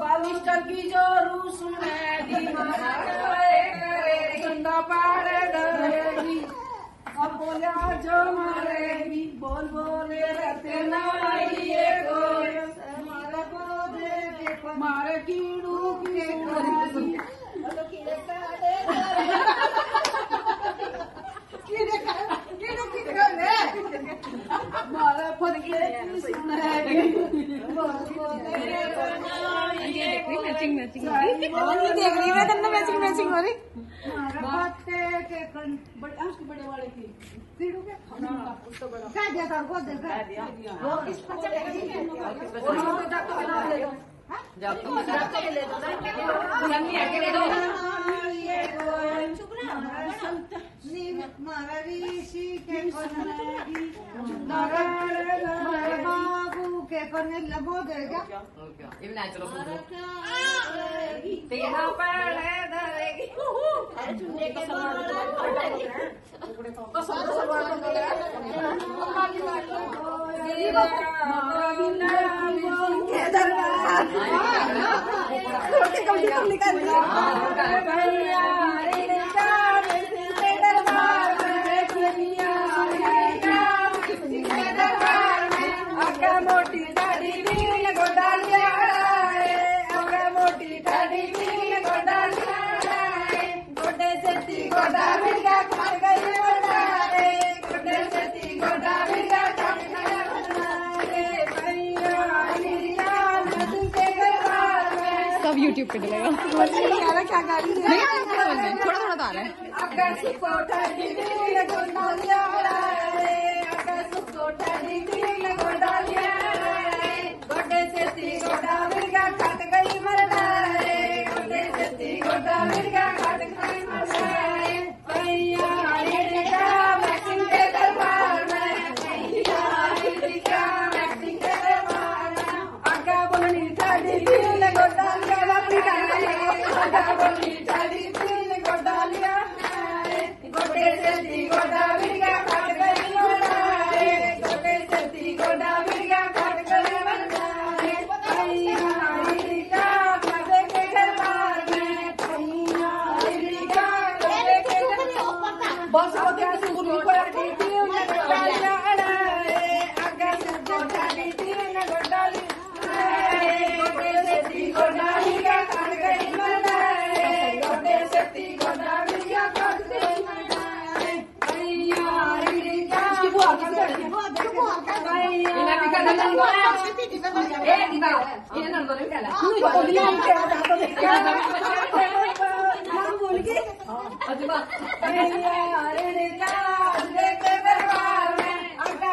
बालिस्टर की जो रूस चंदा पाड़े डरेगी अब बोला जो मारेगी बोल बोले रहते ना ये गोरे मारे बोले मारे कीड़ू की? फटके की सुनेगी मैचिंग मैचिंग देख रही मैं तुमने मैचिंग मैचिंग हो रही के बड़े वाले की कीड़ू के बड़ा क्या दिया था को देखा वो किस वो तो नाम ले दो डॉक्टर के कने लगो देगा तेरा पैर धरेगी मोटी सब यूट्यूब पे डलेगा थोड़ा थोड़ा तो आ रहा है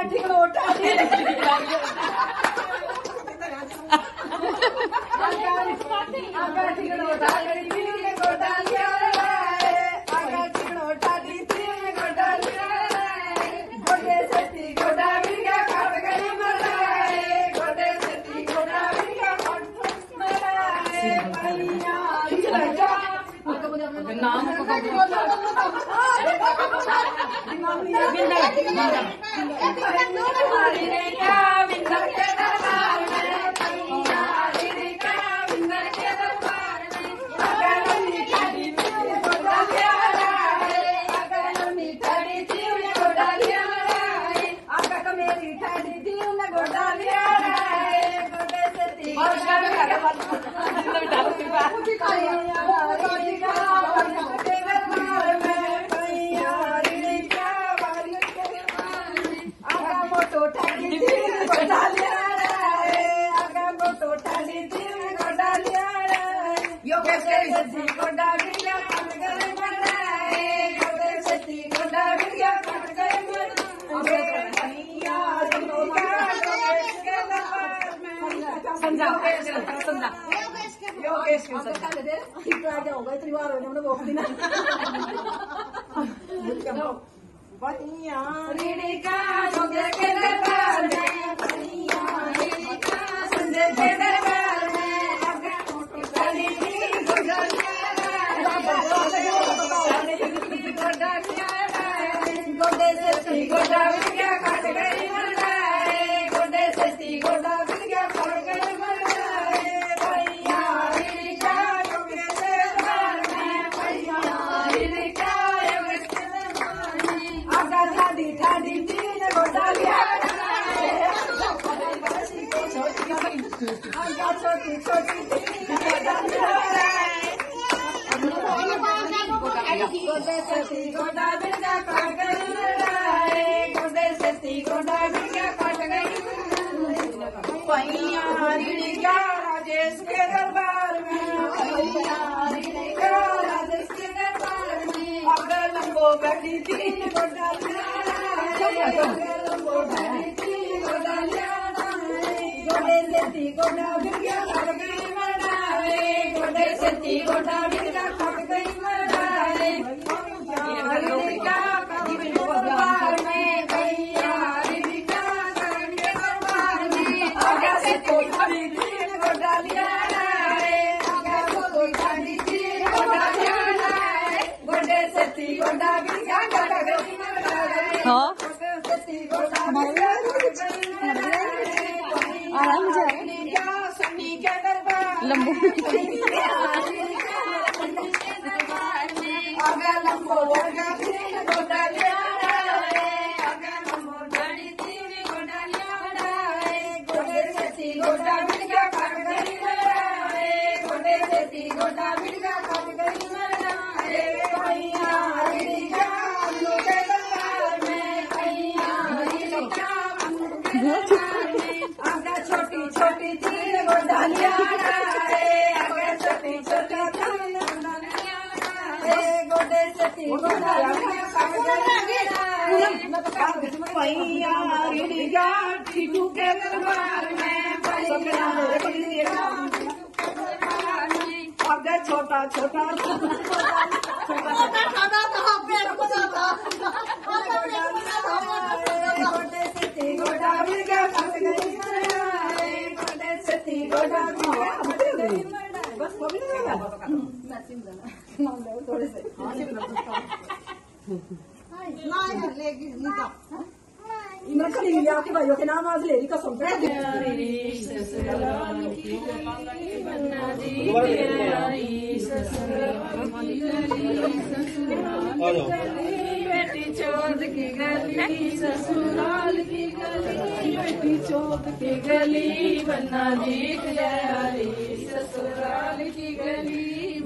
ठीक उठा आका ठीक उठा गई ने गोटा लिया आका ठीक उठा दी थी ने गोटा लिया गोटे से ती गोटा मिर्गा काट गई मराए गोटे से ती गोटा मिर्गा काट मराए भैया मिर्गा नाम को समझा समझा योगेश समझा। ठीक आ इतनी बार होने हमने बोल दिया बनिया रीढ़ी का संजय के दरबार में बनिया रीढ़ी का संजय के दरबार में आगे टूटी गली दी गोडे से क्या काट गई सती गोडा बिरगा कट गई गोडे सती गोडा बिरगा कट गई। पैया का राजेश के दरबार में? पैया का राजेश के दरबार में? अगर लंबो बैठी तीन गोडा लंबो बैठी तीन गोडा गोडे सती गोडा बिरगा कट गई लड़ाई गोडे सती गोडा बिरगा के दरबार लंबू। के दरबार में भैया छोटा छोटा। बस वो भी नहीं लगा थोड़े से खड़ी हुई आपके भाइयों के नाम आज ले रही कसम पे बेटी चोद की गली ससुराल की गली बेटी चोद की गली बन्ना जीत गई ससुराल की गली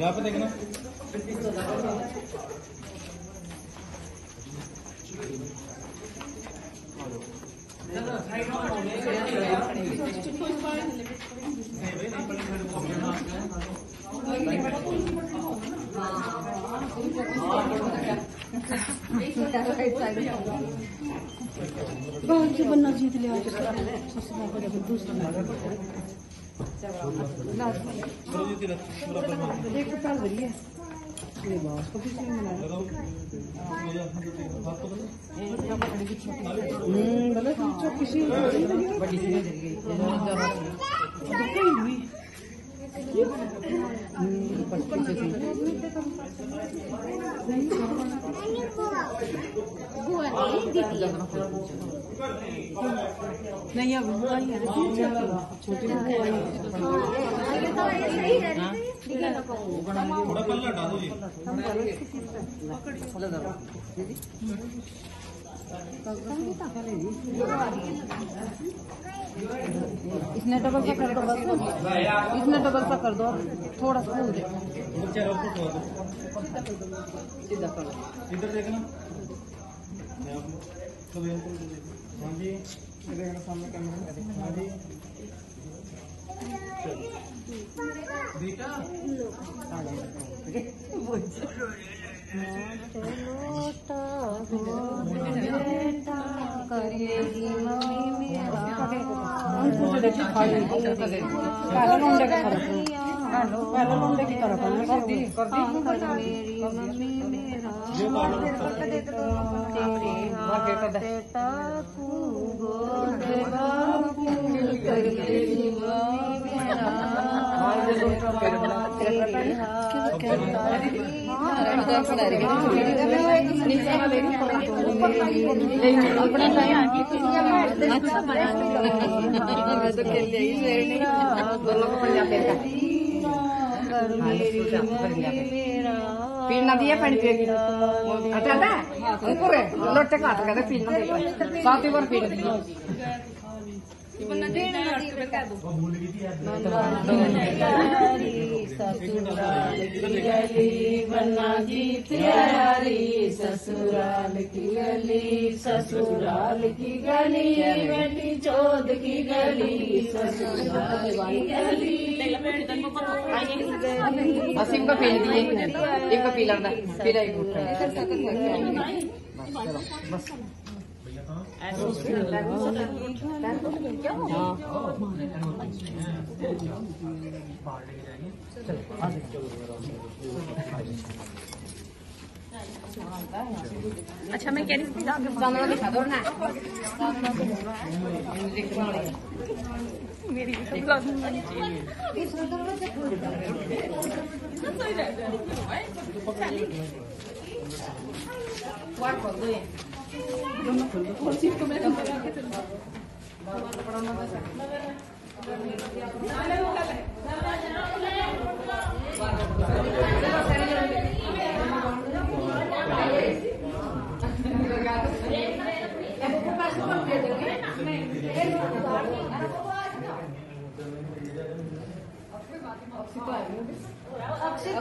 यहाँ पे देखना बहुत बन्ना जीत लिया देखो चल रही है। किसी नहीं अब हुआ ही है छोटी थोड़ा पल्ला दो जी। इसने डबल पकड़ दो बस इसने डबल पकड़ दो। थोड़ा सा दे दो इधर देखना। हाँ जी। देखना सामने कैमरा हाँ। जी। चलो। बेटा। करेगी मम्मी मेरा कुछ देखी खाई पहला लौंडे के तरफ़ पहला लौंडे की तरफ़ कर दी कर दी मेरी मम्मी मेरा dia. ससुराल की गली ससुराल की गली बेटी चौध की गली ससुराल की गली Asim ka pinna dia. Dia ka pilar dah. Pila ikut. अच्छा मैं कह रही थी सामने दिखा दो ना मेरी अक्षित